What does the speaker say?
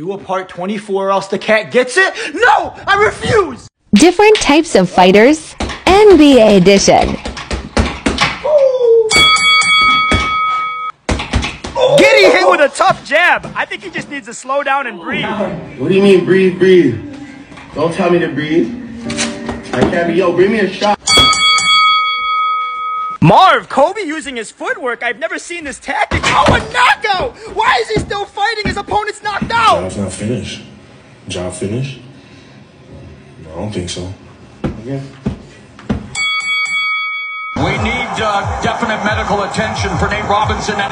Do a part 24 or else the cat gets it? No! I refuse! Different types of fighters, NBA edition. Giddey hit with a tough jab. I think he just needs to slow down and breathe. What do you mean breathe, breathe? Don't tell me to breathe. I can't be, yo, bring me a shot. Marv, Kobe using his footwork. I've never seen this tactic. Oh, a knockout! Job's not finished. Job finished? No, I don't think so. Okay. We need uh, definite medical attention for Nate Robinson.